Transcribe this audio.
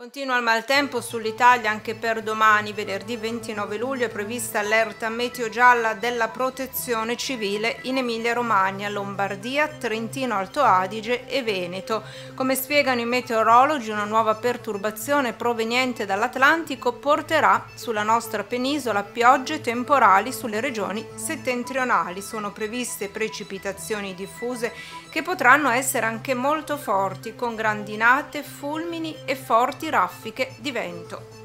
Continua il maltempo sull'Italia anche per domani, venerdì 29 luglio, è prevista allerta meteo gialla della protezione civile in Emilia-Romagna, Lombardia, Trentino Alto Adige e Veneto. Come spiegano i meteorologi, una nuova perturbazione proveniente dall'Atlantico porterà sulla nostra penisola piogge temporali sulle regioni settentrionali. Sono previste precipitazioni diffuse che potranno essere anche molto forti, con grandinate, fulmini e forti raffiche di vento.